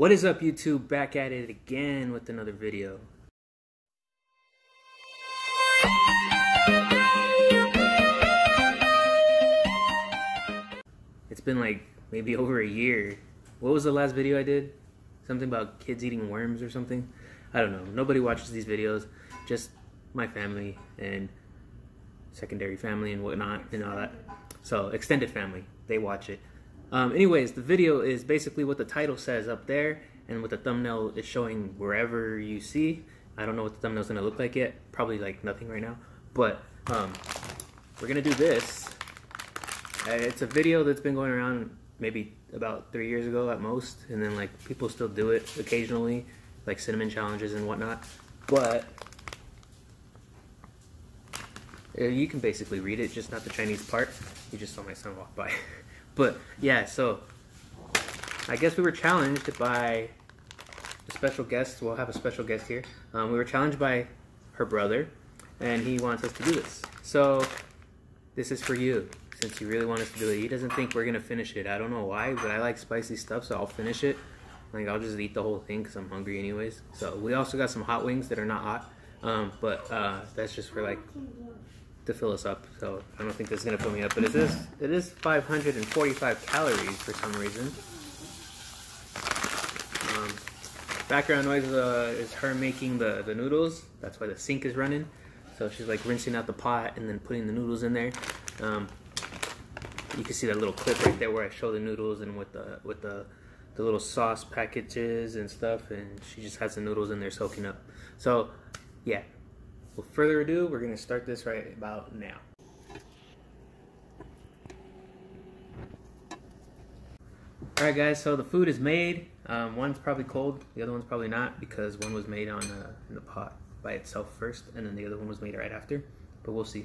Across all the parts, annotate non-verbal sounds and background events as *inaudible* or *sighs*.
What is up YouTube? Back at it again with another video. It's been like maybe *laughs* over a year. What was the last video I did? Something about kids eating worms or something? I don't know. Nobody watches these videos. Just my family and secondary family and whatnot and all that. So extended family, they watch it. Um, anyways, the video is basically what the title says up there, and what the thumbnail is showing wherever you see. I don't know what the thumbnail's gonna look like yet. Probably like nothing right now. But um, we're gonna do this. Uh, It's a video that's been going around maybe about three years ago at most, and then like people still do it occasionally, like cinnamon challenges and whatnot. But uh, you can basically read it, just not the Chinese part. You just saw my son walk by. *laughs* but yeah, so I guess we were challenged by a special guest. We'll have a special guest here. Um, we were challenged by her brother, and he wants us to do this. So this is for you, since he really wants us to do it. He doesn't think we're gonna finish it. I don't know why, but I like spicy stuff, so I'll finish it. Like I'll just eat the whole thing because I'm hungry anyways. So we also got some hot wings that are not hot, um, but uh, that's just for like to fill us up. So I don't think this is gonna fill me up. But it is it is 545 calories for some reason. Um, background noise uh, is her making the the noodles. That's why the sink is running. So she's like rinsing out the pot and then putting the noodles in there. Um, you can see that little clip right there where I show the noodles and with the with the the little sauce packages and stuff, and she just has the noodles in there soaking up. So, yeah. Without further ado, we're gonna start this right about now. All right, guys. So the food is made. Um, one's probably cold. The other one's probably not because one was made on uh, in the pot by itself first, and then the other one was made right after. But we'll see.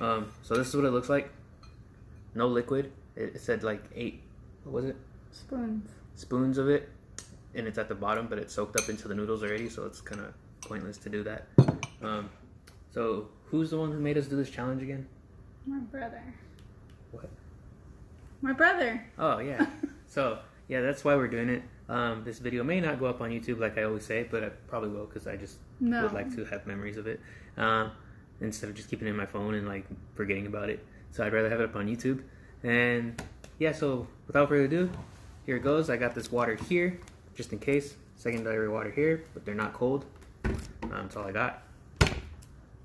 Um, so this is what it looks like. No liquid. It, it said like eight. What was it? Spoons. spoons of it, and it's at the bottom, but it's soaked up into the noodles already, so it's kind of pointless to do that. Um, so, who's the one who made us do this challenge again? My brother. What? My brother. Oh, yeah. *laughs* so, yeah, that's why we're doing it. Um, this video may not go up on YouTube like I always say, but I probably will because I just No. would like to have memories of it um, instead of just keeping it in my phone and like forgetting about it. So I'd rather have it up on YouTube. And yeah, so without further ado, here it goes. I got this water here just in case. Secondary water here, but they're not cold. Um, that's all I got.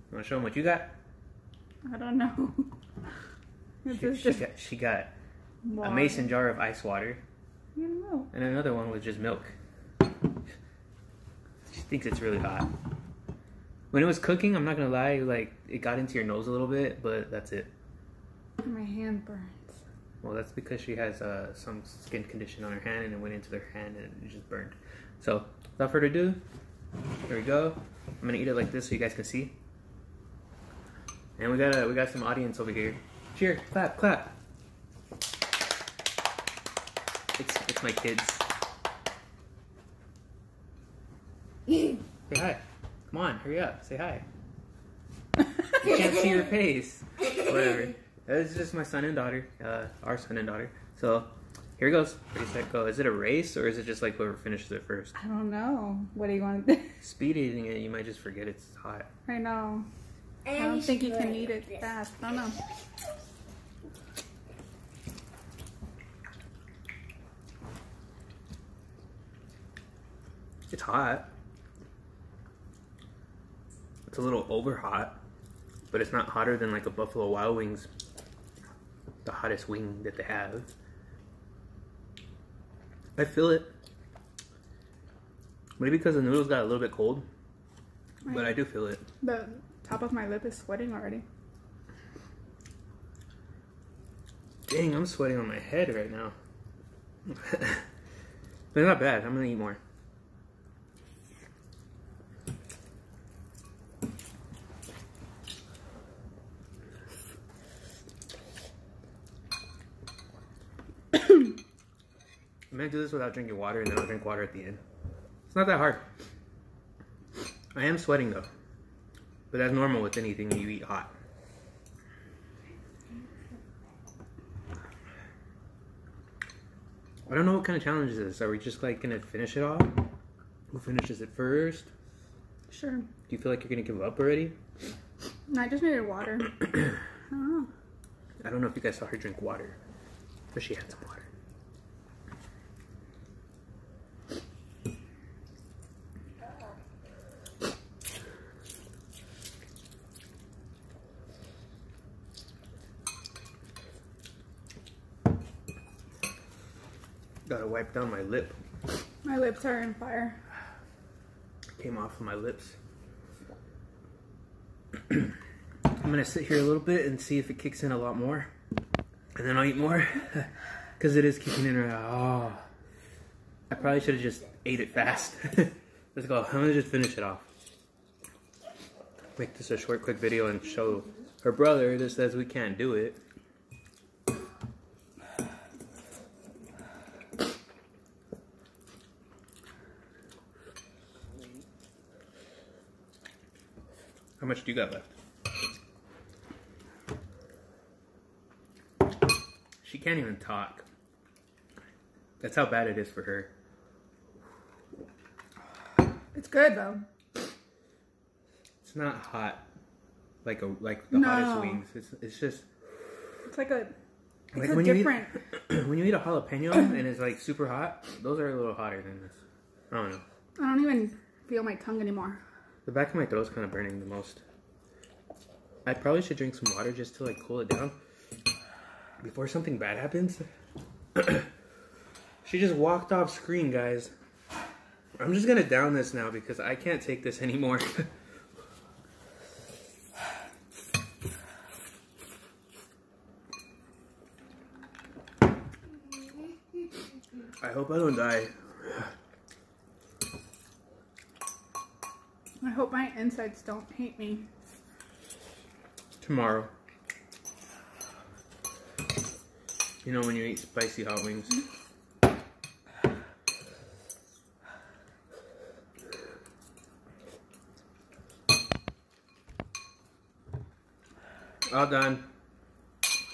You want to show them what you got? I don't know. *laughs* She, she got, she got a mason jar of ice water, know. and another one was just milk. She thinks it's really hot. When it was cooking, I'm not gonna lie, like it got into your nose a little bit, but that's it. My hand burns. Well, that's because she has uh, some skin condition on her hand, and it went into their hand and it just burned. So, without further ado, here we go. I'm gonna eat it like this so you guys can see. And we got a, we got some audience over here. Cheer, clap, clap. It's it's my kids. Say hi. Come on, hurry up. Say hi. You can't see your face. Whatever. It's just my son and daughter. Uh, our son and daughter. So here goes. Ready, set, go. Is it a race or is it just like whoever finishes it first? I don't know. What do you want? Speed eating it, you might just forget it's hot. I know. I don't think you can eat it this. fast. I don't know. It's hot. It's a little over hot, but it's not hotter than like a Buffalo Wild Wings, the hottest wing that they have. I feel it. Maybe because the noodles got a little bit cold, but I do feel it. The top of my lip is sweating already. Dang, I'm sweating on my head right now. *laughs* but not bad. I'm gonna eat more. I'm gonna do this without drinking water, and then I'll drink water at the end. It's not that hard. I am sweating though, but that's normal with anything you eat hot. I don't know what kind of challenge is this. Are we just like gonna finish it off? Who finishes it first? Sure. Do you feel like you're gonna give up already? No, I just needed water. *clears throat* I don't know. I don't know if you guys saw her drink water, but she had some water. Gotta wipe down my lip. My lips are in fire. Came off of my lips. *clears throat* I'm gonna sit here a little bit and see if it kicks in a lot more. And then I'll eat more. *laughs* Because it is kicking in right now. Oh. I probably should have just ate it fast. *laughs* Let's go. I'm gonna just finish it off. Make this a short, quick video and show her brother that says we can't do it. Much do you got left? She can't even talk. That's how bad it is for her. It's good though. It's not hot like a like the No. hottest wings. It's it's just It's like a. It's Like a when you eat- different. *clears throat* when you eat a jalapeno *clears throat* and it's like super hot. Those are a little hotter than this. I don't know. I don't even feel my tongue anymore. The back of my throat's kind of burning the most. I probably should drink some water just to like cool it down before something bad happens. *clears throat* she just walked off screen, guys. I'm just gonna down this now because I can't take this *laughs* anymore. I hope I don't die. I hope my insides don't hate me. Tomorrow. You know when you eat spicy hot wings. Mm-hmm. All done.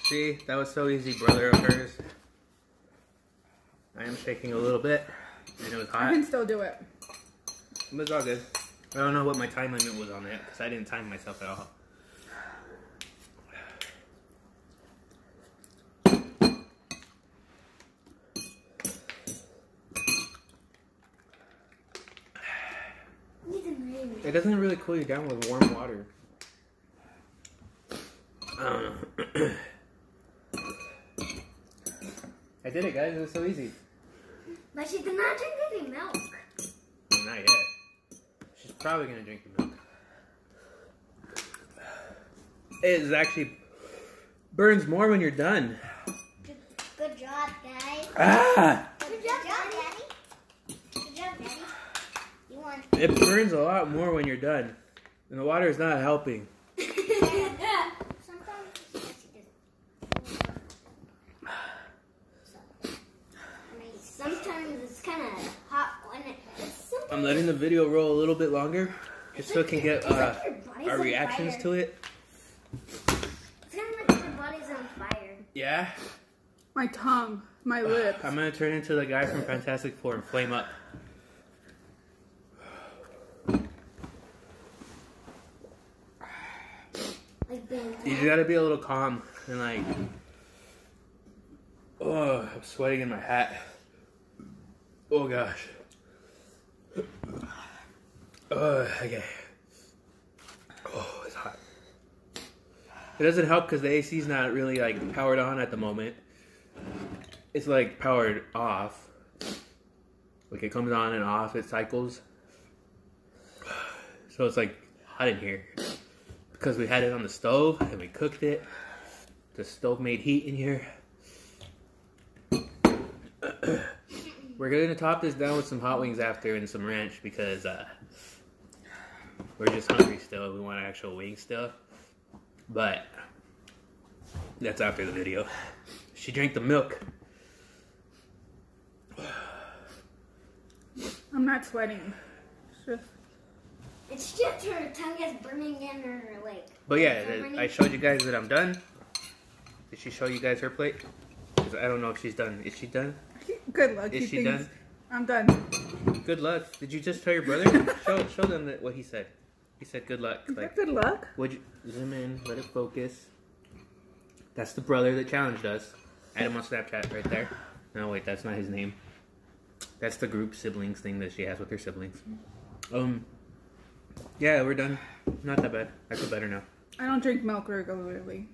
See, that was so easy, brother of hers. I am shaking a little bit, and it was hot. I can still do it. But it's all good. I don't know what my time limit was on that because I didn't time myself at all. It doesn't really cool you down with warm water. I don't know. I did it, guys. It was so easy. But she did not drink any milk. Not yet. She's probably gonna drink the milk. It is actually burns more when you're done. Good, good job, guys. Ah! Good, job, Daddy. Good job, Daddy. You want? It burns a lot more when you're done, and the water is not helping. Sometimes yes, she does. So, I mean, sometimes it's kind of hot when it. It's sometimes I'm letting the video roll a little bit longer, just so it can get like uh, body's our reactions fire. to it. It's kind of like your body's on fire. Yeah, My tongue, my lips. I'm gonna turn into the guy from Fantastic Four and flame up. You gotta be a little calm and like. Oh, I'm sweating in my hat. Oh gosh. Oh, okay. Oh, it's hot. It doesn't help because the AC's not really like powered on at the moment. It's like powered off. Like it comes on and off, it cycles. So it's like hot in here because we had it on the stove and we cooked it. The stove made heat in here. *coughs* We're gonna top this down with some hot wings after and some ranch because uh, we're just hungry still. We want actual wings still, but that's after the video. She drank the milk. I'm not sweating. It's just It's just her tongue is burning in her like. But yeah, th- I showed you guys that I'm done. Did she show you guys her plate? 'Cause I don't know if she's done. Is she done? Good luck. Is he she done? I'm done. Good luck. Did you just tell your brother? *laughs* show show them that what he said. He said good luck. Is Like that good luck? would you zoom in, let it focus. That's the brother that challenged us. Add him on Snapchat right there. No wait, that's not his name. That's the group siblings thing that she has with her siblings. Um Yeah, we're done. Not that bad. I feel better now. I don't drink milk regularly.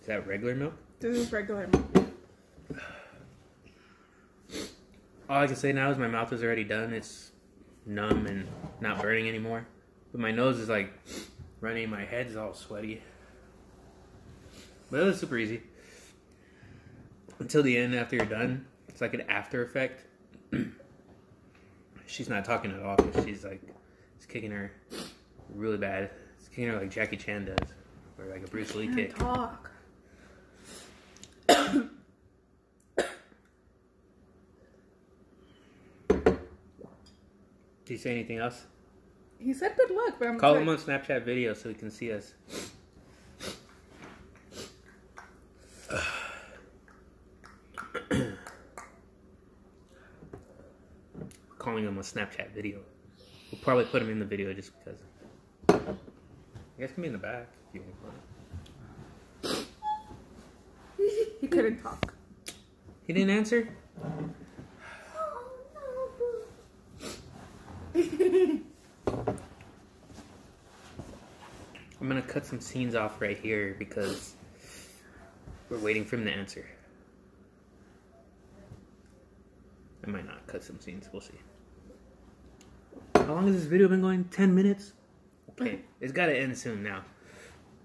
Is that regular milk? This is regular milk. All I can say now is my mouth is already done. It's numb and not burning anymore. But my nose is like running. My head's all sweaty. But it was super easy. Until the end, after you're done, it's like an after effect. *clears throat* she's not talking at all because she's like, it's kicking her really bad. It's kicking her like Jackie Chan does, or like a Bruce Lee Can't kick. talk. Do you say anything else? He said good luck, but I'm Call like, him on Snapchat video so he can see us. *sighs* Calling him a Snapchat video. We'll probably put him in the video just because. You guys can be in the back if you want. he couldn't talk. He didn't answer? I'm gonna cut some scenes off right here because we're waiting for him to answer. I might not cut some scenes, we'll see. How long has this video been going? 10 minutes? Okay, it's gotta end soon now.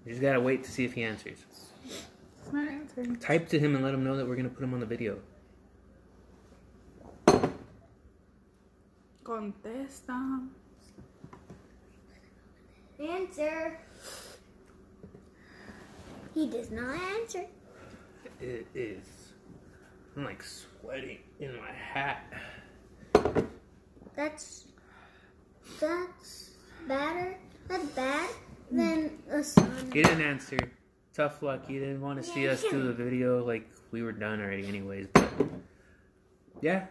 We just gotta wait to see if he answers. It's not answering. Type to him and let him know that we're gonna put him on the video. Contesta. Answer. He does not answer. It is. I'm like sweating in my hat. That's that's better. That's bad than a sun. He didn't answer. Tough luck. You didn't want to see us do the video. Like we were done already, anyways. But yeah,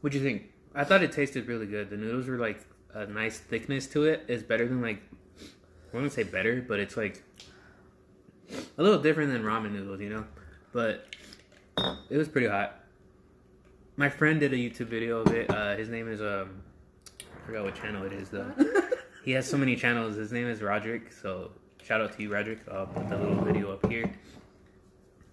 what'd you think? I thought it tasted really good. The noodles were like a nice thickness to it. It's better than like I wouldn't say better, but it's like a little different than ramen noodles, you know. But it was pretty hot. My friend did a YouTube video of it. Uh, his name is um, forgot what channel it is though. He has so many channels. His name is Roderick. So shout out to you, Roderick. I'll put the little video up here.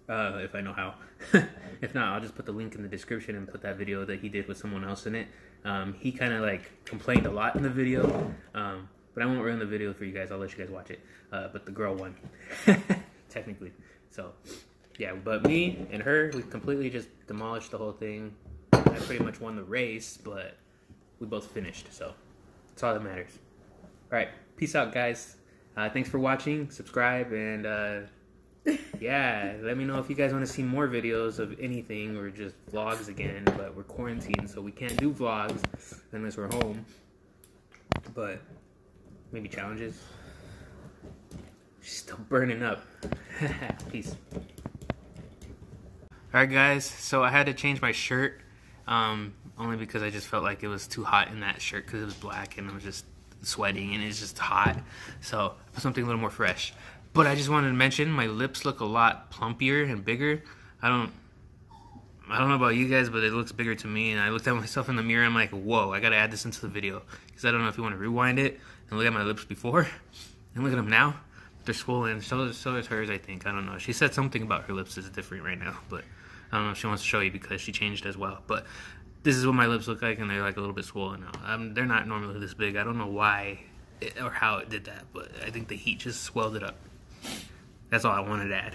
Uh, if I know how. *laughs* if not, I'll just put the link in the description and put that video that he did with someone else in it. Um, he kind of like complained a lot in the video, um, but I won't ruin the video for you guys. I'll let you guys watch it. Uh, but the girl won, *laughs* technically. So yeah, but me and her, we completely just demolished the whole thing. I pretty much won the race, but we both finished. So that's all that matters. All right, peace out, guys. Uh, thanks for watching. Subscribe and uh, *laughs* yeah, let me know if you guys want to see more videos of anything or just vlogs again. But we're quarantined, so we can't do vlogs unless we're home. But maybe challenges. She's still burning up. *laughs* Peace. Alright, guys, so I had to change my shirt. Um, only because I just felt like it was too hot in that shirt because it was black and I was just sweating and it's just hot. So I put something a little more fresh. But I just wanted to mention my lips look a lot plumpier and bigger. I don't I don't know about you guys, but it looks bigger to me. And I looked at myself in the mirror. I'm like, whoa, I gotta add this into the video because I don't know if you want to rewind it and look at my lips before and look at them now. They're swollen. So so is hers, I think. I don't know. She said something about her lips is different right now, but I don't know if she wants to show you because she changed as well. But this is what my lips look like, and they're like a little bit swollen now. Um, they're not normally this big. I don't know why it, or how it did that, but I think the heat just swelled it up. That's all I wanted to add.